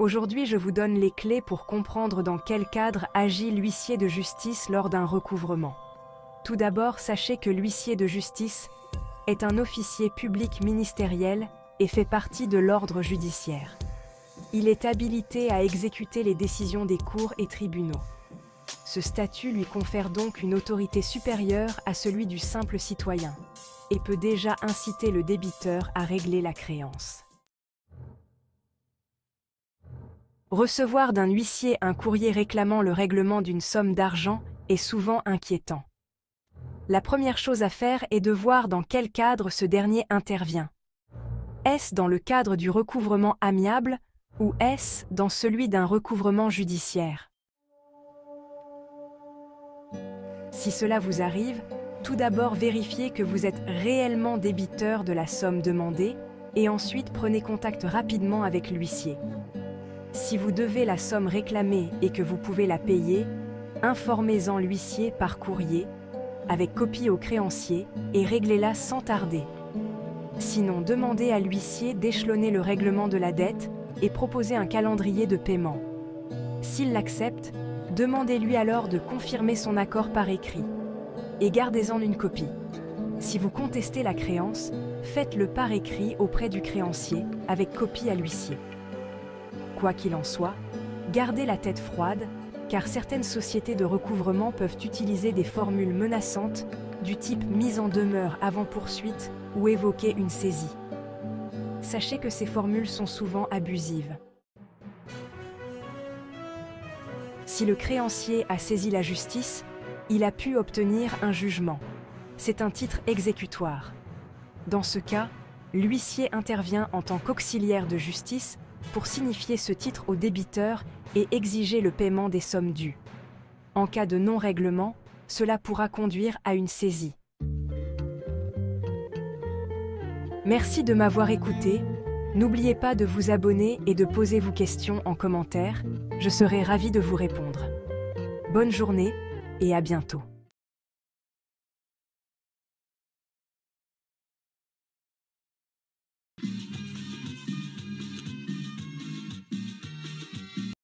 Aujourd'hui, je vous donne les clés pour comprendre dans quel cadre agit l'huissier de justice lors d'un recouvrement. Tout d'abord, sachez que l'huissier de justice est un officier public ministériel et fait partie de l'ordre judiciaire. Il est habilité à exécuter les décisions des cours et tribunaux. Ce statut lui confère donc une autorité supérieure à celui du simple citoyen et peut déjà inciter le débiteur à régler la créance. Recevoir d'un huissier un courrier réclamant le règlement d'une somme d'argent est souvent inquiétant. La première chose à faire est de voir dans quel cadre ce dernier intervient. Est-ce dans le cadre du recouvrement amiable ou est-ce dans celui d'un recouvrement judiciaire? Si cela vous arrive, tout d'abord vérifiez que vous êtes réellement débiteur de la somme demandée et ensuite prenez contact rapidement avec l'huissier. Si vous devez la somme réclamée et que vous pouvez la payer, informez-en l'huissier par courrier, avec copie au créancier, et réglez-la sans tarder. Sinon, demandez à l'huissier d'échelonner le règlement de la dette et proposez un calendrier de paiement. S'il l'accepte, demandez-lui alors de confirmer son accord par écrit et gardez-en une copie. Si vous contestez la créance, faites-le par écrit auprès du créancier avec copie à l'huissier. Quoi qu'il en soit, gardez la tête froide car certaines sociétés de recouvrement peuvent utiliser des formules menaçantes du type mise en demeure avant poursuite ou évoquer une saisie. Sachez que ces formules sont souvent abusives. Si le créancier a saisi la justice, il a pu obtenir un jugement. C'est un titre exécutoire. Dans ce cas, l'huissier intervient en tant qu'auxiliaire de justice pour signifier ce titre au débiteur et exiger le paiement des sommes dues. En cas de non-règlement, cela pourra conduire à une saisie. Merci de m'avoir écouté. N'oubliez pas de vous abonner et de poser vos questions en commentaire. Je serai ravie de vous répondre. Bonne journée et à bientôt.